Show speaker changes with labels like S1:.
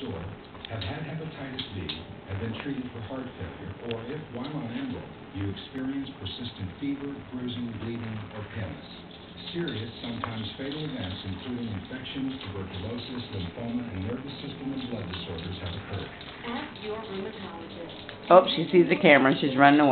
S1: disorder, have had hepatitis B, have been treated for heart failure, or if, while on Enbrel, you experience persistent fever, bruising, bleeding, or paleness. Serious, sometimes fatal events, including infections, tuberculosis, lymphoma, and nervous system and blood disorders have occurred.
S2: Ask your rheumatologist.
S3: Oh, she sees the camera, she's running away.